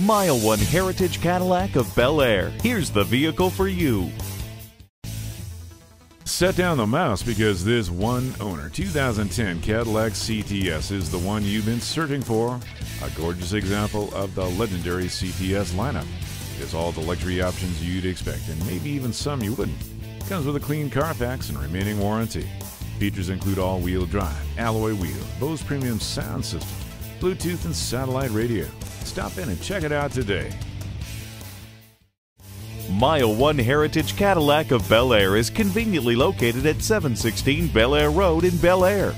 Mile 1 Heritage Cadillac of Bel Air. Here's the vehicle for you. Set down the mouse because this one owner 2010 Cadillac CTS is the one you've been searching for. A gorgeous example of the legendary CTS lineup. It's all the luxury options you'd expect, and maybe even some you wouldn't. Comes with a clean Carfax and remaining warranty. Features include all-wheel drive, alloy wheels, Bose premium sound system, Bluetooth and satellite radio. Stop in and check it out today. Mile 1 Heritage Cadillac of Bel Air is conveniently located at 716 Bel Air Road in Bel Air.